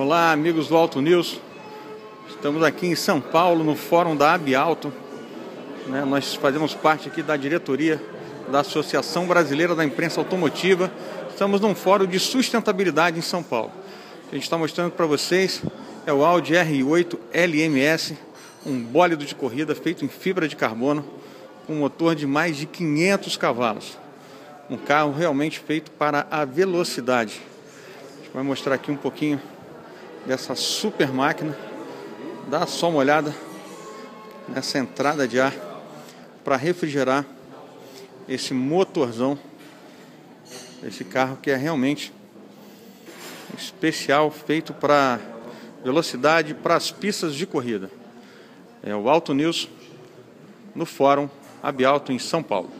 Olá, amigos do Alto News. Estamos aqui em São Paulo, no Fórum da Abialto. Né? Nós fazemos parte aqui da diretoria da Associação Brasileira da Imprensa Automotiva. Estamos num fórum de sustentabilidade em São Paulo. A gente está mostrando para vocês é o Audi R8 LMS, um bólido de corrida feito em fibra de carbono, com motor de mais de 500 cavalos. Um carro realmente feito para a velocidade. A gente vai mostrar aqui um pouquinho dessa super máquina. Dá só uma olhada nessa entrada de ar para refrigerar esse motorzão, esse carro que é realmente especial, feito para velocidade, para as pistas de corrida. É o Alto News no Fórum Abialto em São Paulo.